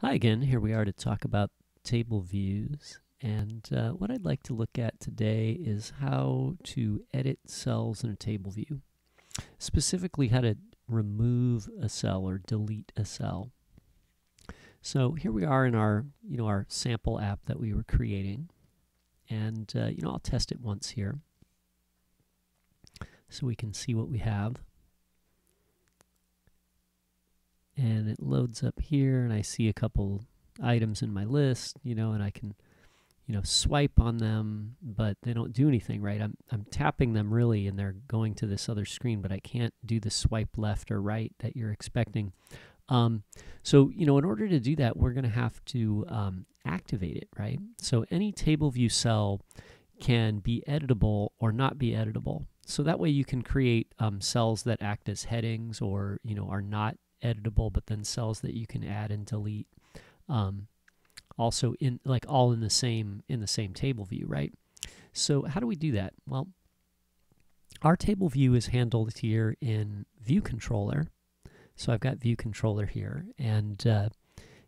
Hi again, here we are to talk about table views. And uh, what I'd like to look at today is how to edit cells in a table view. Specifically, how to remove a cell or delete a cell. So here we are in our, you know, our sample app that we were creating. And, uh, you know, I'll test it once here so we can see what we have. And it loads up here and I see a couple items in my list, you know, and I can, you know, swipe on them, but they don't do anything, right? I'm, I'm tapping them really and they're going to this other screen, but I can't do the swipe left or right that you're expecting. Um, so, you know, in order to do that, we're going to have to um, activate it, right? So any table view cell can be editable or not be editable. So that way you can create um, cells that act as headings or, you know, are not editable, but then cells that you can add and delete. Um, also in like all in the same in the same table view, right? So how do we do that? Well, our table view is handled here in View Controller. So I've got View Controller here, and uh,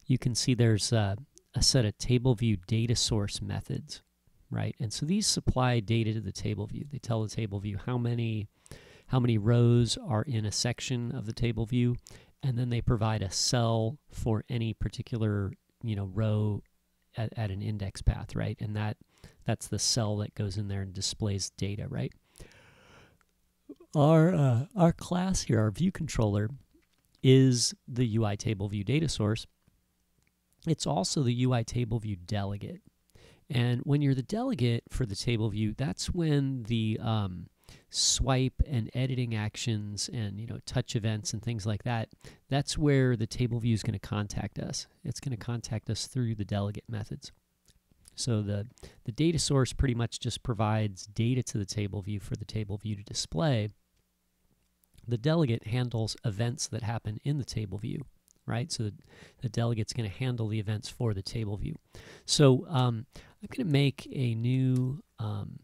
you can see there's a set of table view data source methods, right? And so these supply data to the table view. They tell the table view how many how many rows are in a section of the table view and then they provide a cell for any particular you know row at, at an index path right? And that that's the cell that goes in there and displays data right? Our uh, our class here our view controller is the UI table view data source. It's also the UI table view delegate. And when you're the delegate for the table view that's when the um, swipe and editing actions and you know touch events and things like that that's where the table view is going to contact us. It's going to contact us through the delegate methods. So the the data source pretty much just provides data to the table view for the table view to display. The delegate handles events that happen in the table view right? So the, the delegate's going to handle the events for the table view. So um, i'm going to make a new um,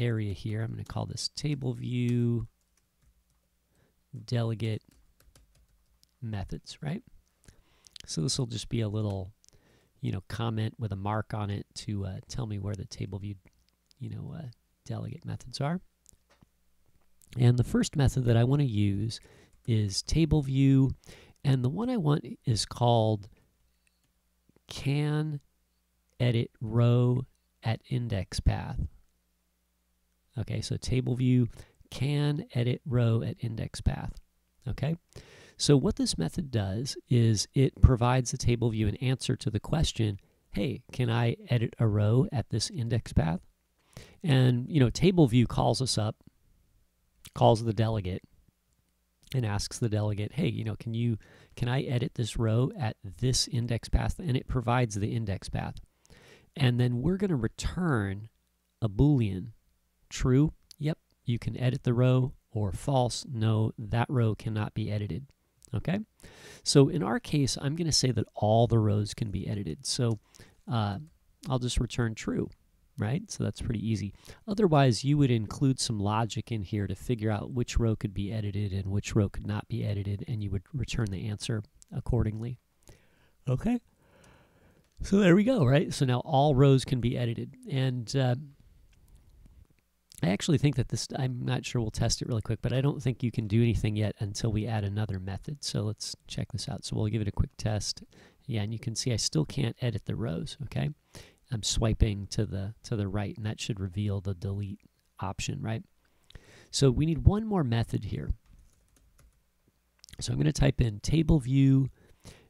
area here. I'm going to call this table view delegate methods, right? So this will just be a little, you know, comment with a mark on it to uh, tell me where the table view, you know, uh, delegate methods are. And the first method that I want to use is table view, and the one I want is called can edit row at index path. Okay, so table view can edit row at index path. Okay, so what this method does is it provides the table view an answer to the question, hey, can I edit a row at this index path? And, you know, table view calls us up, calls the delegate, and asks the delegate, hey, you know, can you, can I edit this row at this index path? And it provides the index path. And then we're going to return a Boolean True, yep, you can edit the row, or false, no, that row cannot be edited. Okay, so in our case, I'm going to say that all the rows can be edited. So uh, I'll just return true, right? So that's pretty easy. Otherwise, you would include some logic in here to figure out which row could be edited and which row could not be edited, and you would return the answer accordingly. Okay. So there we go, right? So now all rows can be edited. And uh, I actually think that this, I'm not sure we'll test it really quick, but I don't think you can do anything yet until we add another method. So let's check this out. So we'll give it a quick test. Yeah, and you can see I still can't edit the rows, okay? I'm swiping to the, to the right, and that should reveal the delete option, right? So we need one more method here. So I'm going to type in table view,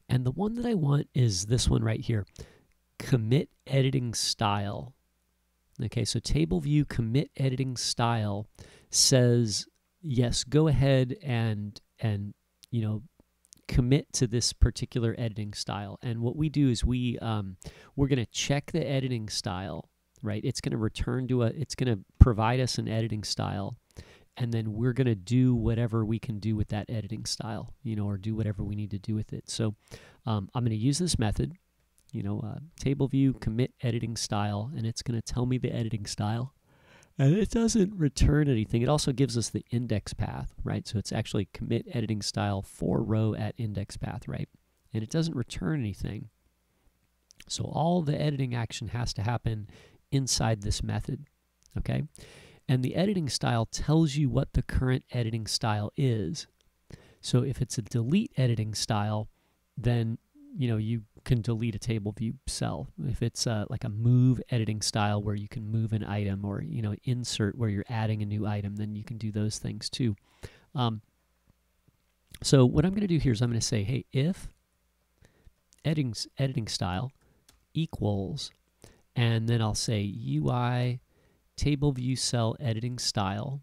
and the one that I want is this one right here, commit editing style. Okay, so table view commit editing style says yes, go ahead and and you know commit to this particular editing style. And what we do is we um, we're going to check the editing style, right? It's going to return to a it's going to provide us an editing style and then we're going to do whatever we can do with that editing style, you know, or do whatever we need to do with it. So um, I'm going to use this method you know, uh, table view commit editing style, and it's going to tell me the editing style. And it doesn't return anything. It also gives us the index path, right? So it's actually commit editing style for row at index path, right? And it doesn't return anything. So all the editing action has to happen inside this method, okay? And the editing style tells you what the current editing style is. So if it's a delete editing style, then you know you can delete a table view cell. If it's uh, like a move editing style where you can move an item, or you know insert where you're adding a new item, then you can do those things too. Um, so what I'm going to do here is I'm going to say, hey, if editing editing style equals, and then I'll say UI table view cell editing style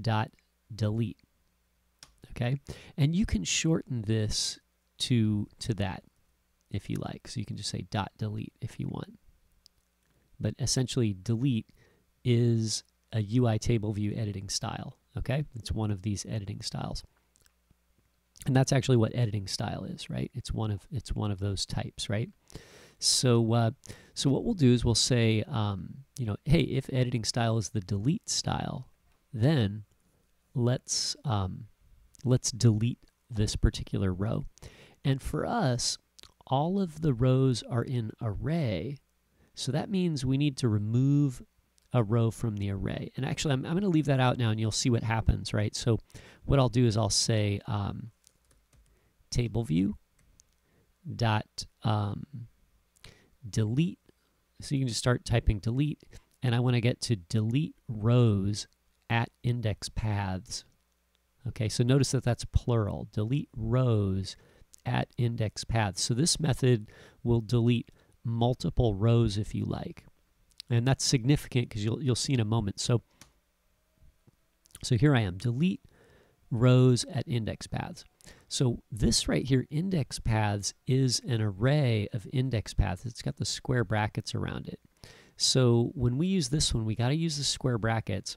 dot delete. Okay, and you can shorten this to to that if you like. So you can just say dot delete if you want. But essentially, delete is a UI table view editing style. Okay, it's one of these editing styles, and that's actually what editing style is, right? It's one of it's one of those types, right? So, uh, so what we'll do is we'll say, um, you know, hey, if editing style is the delete style, then let's um, let's delete this particular row. And for us, all of the rows are in array. So that means we need to remove a row from the array. And actually, I'm, I'm going to leave that out now and you'll see what happens, right? So what I'll do is I'll say um, table view dot um, delete. So you can just start typing delete. And I want to get to delete rows at index paths. Okay, so notice that that's plural. Delete rows at index paths. So this method will delete multiple rows if you like. And that's significant because you'll, you'll see in a moment. So, so here I am, delete rows at index paths. So this right here, index paths, is an array of index paths. It's got the square brackets around it. So when we use this one, we got to use the square brackets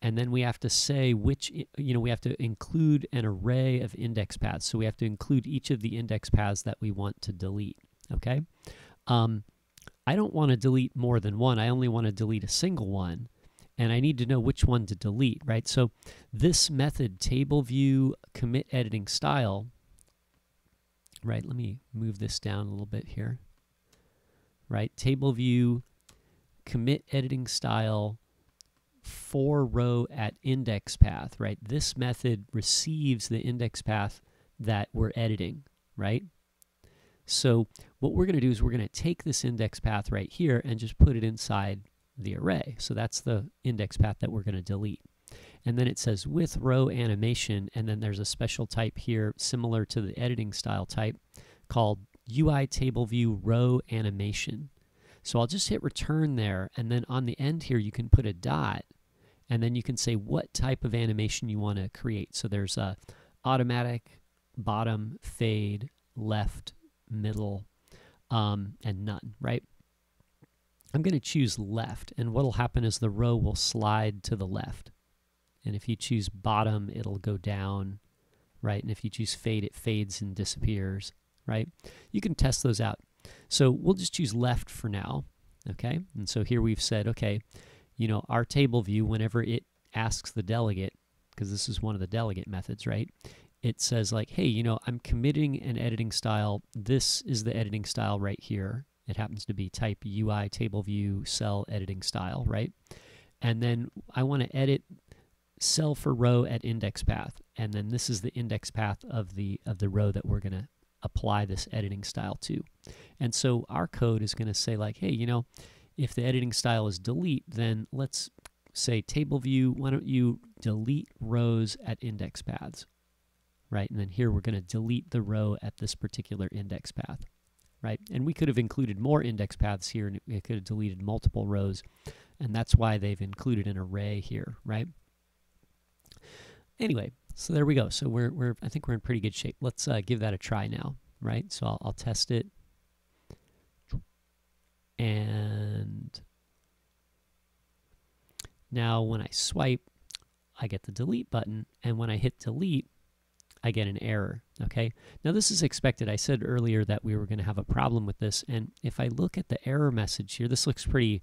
and then we have to say which you know we have to include an array of index paths. So we have to include each of the index paths that we want to delete okay? Um, i don't want to delete more than one. I only want to delete a single one and i need to know which one to delete right? So this method table view commit editing style right let me move this down a little bit here right? Table view commit editing style for row at index path, right? This method receives the index path that we're editing, right? So what we're going to do is we're going to take this index path right here and just put it inside the array. So that's the index path that we're going to delete. And then it says with row animation, and then there's a special type here similar to the editing style type called UI table view row animation. So I'll just hit return there, and then on the end here you can put a dot, and then you can say what type of animation you want to create. So there's a automatic, bottom, fade, left, middle, um, and none, right? I'm going to choose left, and what will happen is the row will slide to the left. And if you choose bottom, it'll go down, right? And if you choose fade, it fades and disappears, right? You can test those out. So we'll just choose left for now, okay? And so here we've said, okay, you know, our table view, whenever it asks the delegate, because this is one of the delegate methods, right? It says like, hey, you know, I'm committing an editing style. This is the editing style right here. It happens to be type UI table view cell editing style, right? And then I want to edit cell for row at index path. And then this is the index path of the of the row that we're going to apply this editing style to. And so our code is going to say like, hey, you know, if the editing style is delete, then let's say table view, why don't you delete rows at index paths, right? And then here we're going to delete the row at this particular index path, right? And we could have included more index paths here, and it could have deleted multiple rows, and that's why they've included an array here, right? Anyway, so there we go. So we're, we're I think we're in pretty good shape. Let's uh, give that a try now, right? So I'll, I'll test it and now when I swipe, I get the delete button. And when I hit delete, I get an error. Okay. Now this is expected. I said earlier that we were going to have a problem with this. And if I look at the error message here, this looks pretty,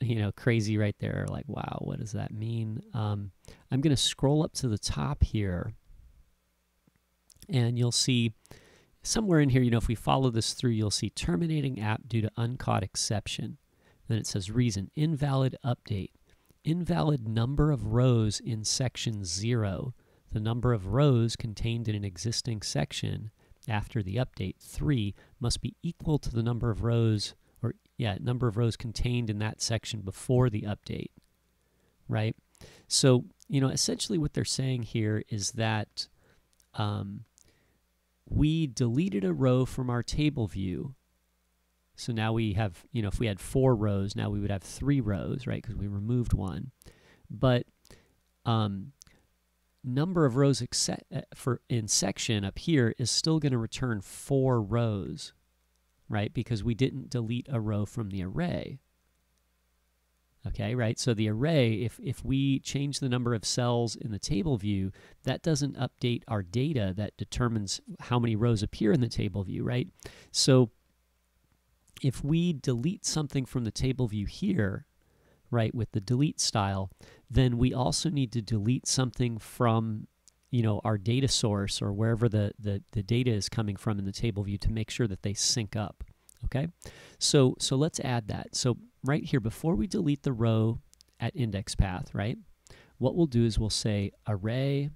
you know, crazy right there. Like, wow, what does that mean? Um, I'm going to scroll up to the top here and you'll see somewhere in here, you know, if we follow this through, you'll see terminating app due to uncaught exception. Then it says reason, invalid update, invalid number of rows in section zero. The number of rows contained in an existing section after the update, three, must be equal to the number of rows, or yeah, number of rows contained in that section before the update, right? So, you know, essentially what they're saying here is that um, we deleted a row from our table view. So now we have, you know, if we had four rows, now we would have three rows, right? Because we removed one. But um, number of rows uh, for in section up here is still going to return four rows, right? Because we didn't delete a row from the array. Okay, right? So the array, if, if we change the number of cells in the table view, that doesn't update our data that determines how many rows appear in the table view, right? So if we delete something from the table view here, right, with the delete style, then we also need to delete something from you know our data source or wherever the, the, the data is coming from in the table view to make sure that they sync up. Okay, so so let's add that. So right here, before we delete the row at index path, right, what we'll do is we'll say array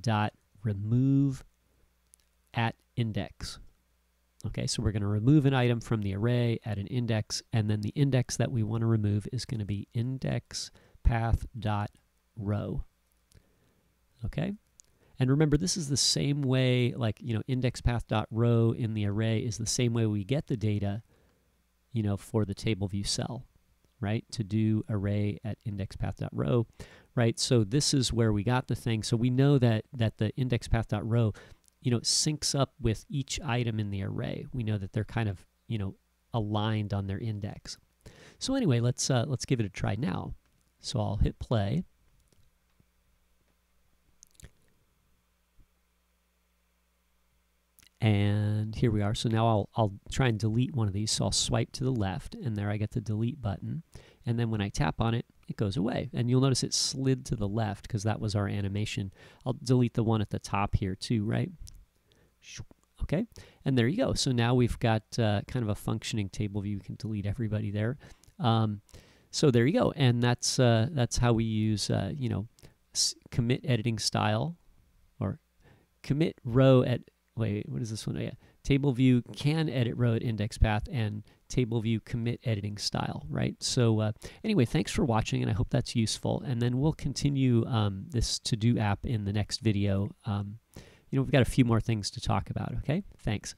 dot remove at index. Okay, so we're going to remove an item from the array at an index, and then the index that we want to remove is going to be index path dot row. Okay, and remember, this is the same way, like, you know, index path dot row in the array is the same way we get the data you know, for the table view cell, right? To do array at index path dot row, right? So this is where we got the thing. So we know that that the index path dot row, you know, syncs up with each item in the array. We know that they're kind of, you know, aligned on their index. So anyway, let's uh, let's give it a try now. So I'll hit play. And here we are. So now I'll, I'll try and delete one of these. So I'll swipe to the left, and there I get the delete button. And then when I tap on it, it goes away. And you'll notice it slid to the left because that was our animation. I'll delete the one at the top here too, right? Okay, and there you go. So now we've got uh, kind of a functioning table view. We can delete everybody there. Um, so there you go, and that's uh, that's how we use uh, you know commit editing style or commit row at wait, what is this one? Oh, yeah. Table view can edit row at index path and table view commit editing style, right? So uh, anyway, thanks for watching, and I hope that's useful. And then we'll continue um, this to-do app in the next video. Um, you know, we've got a few more things to talk about, okay? Thanks.